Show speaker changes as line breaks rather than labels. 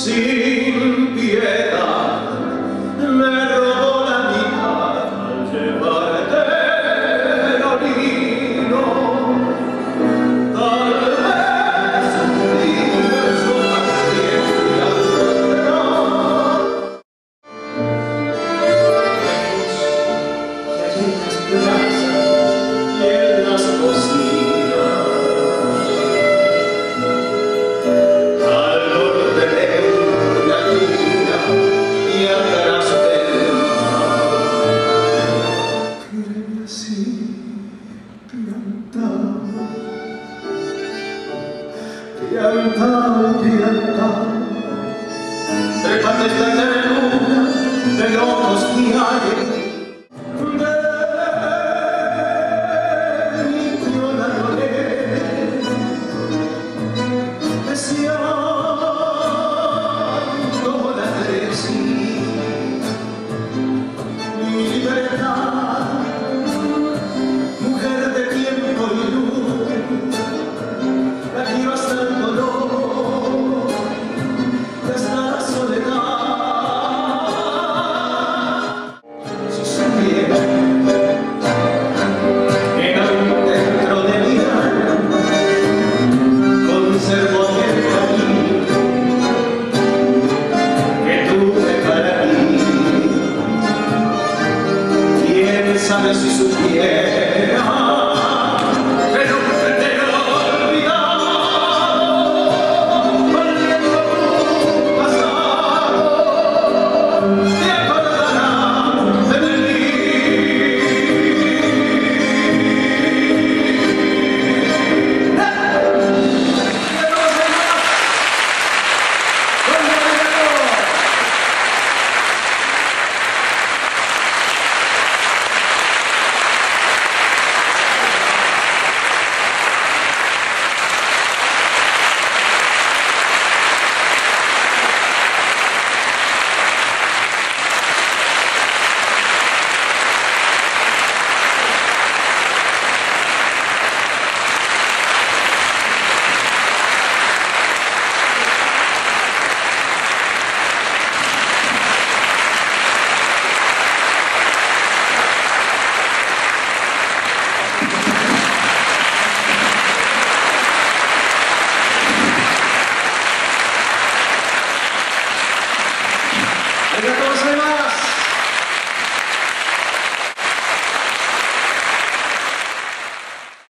see. Esta ternura de viajes. Bendición Quién